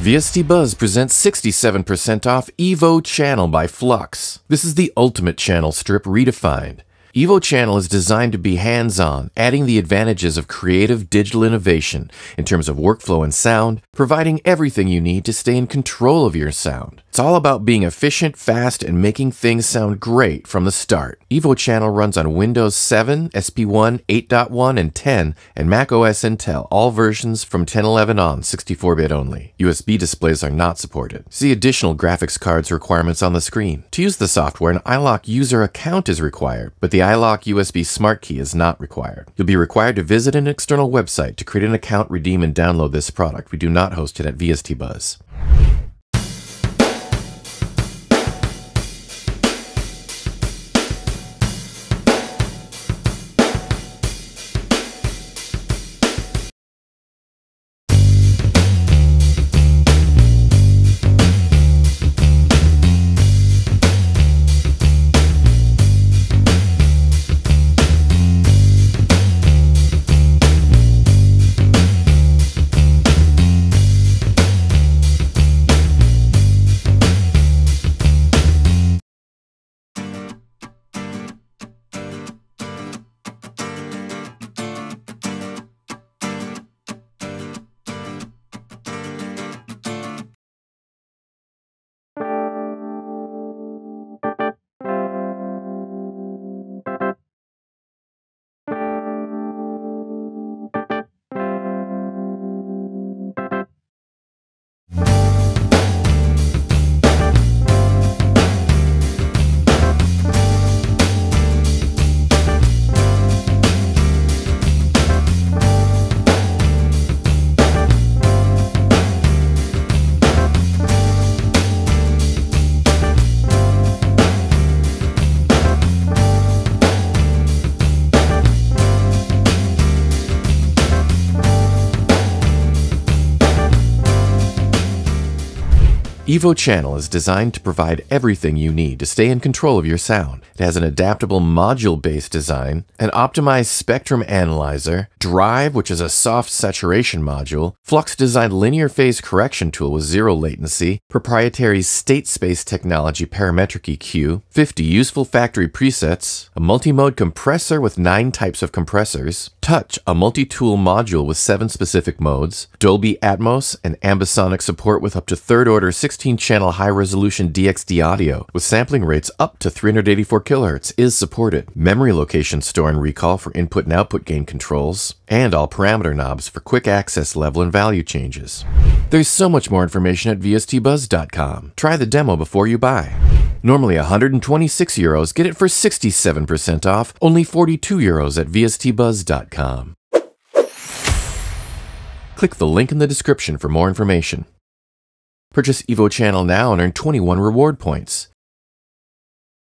VST Buzz presents 67% off Evo Channel by Flux. This is the ultimate channel strip redefined. Evo Channel is designed to be hands on, adding the advantages of creative digital innovation in terms of workflow and sound, providing everything you need to stay in control of your sound. It's all about being efficient, fast, and making things sound great from the start. Evo Channel runs on Windows 7, SP1, 8.1, and 10, and Mac OS Intel, all versions from 1011 on, 64 bit only. USB displays are not supported. See additional graphics cards requirements on the screen. To use the software, an iLok user account is required, but the iLok USB Smart Key is not required. You'll be required to visit an external website to create an account, redeem, and download this product. We do not host it at VST Buzz. Evo Channel is designed to provide everything you need to stay in control of your sound. It has an adaptable module-based design, an optimized spectrum analyzer, Drive, which is a soft saturation module, Flux-designed linear phase correction tool with zero latency, proprietary state space technology parametric EQ, 50 useful factory presets, a multi-mode compressor with 9 types of compressors, Touch, a multi-tool module with 7 specific modes, Dolby Atmos and ambisonic support with up to third-order 60 16-channel high-resolution DXD audio with sampling rates up to 384 kHz is supported, memory location store and recall for input and output gain controls, and all parameter knobs for quick access level and value changes. There's so much more information at vstbuzz.com. Try the demo before you buy. Normally 126 euros, get it for 67% off, only 42 euros at vstbuzz.com. Click the link in the description for more information. Purchase Evo Channel now and earn 21 reward points.